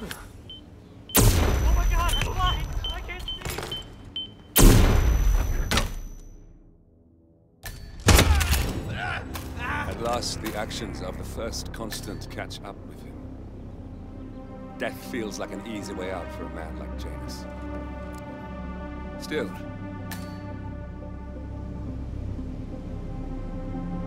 At last, the actions of the first constant catch up with him. Death feels like an easy way out for a man like Janus. Still,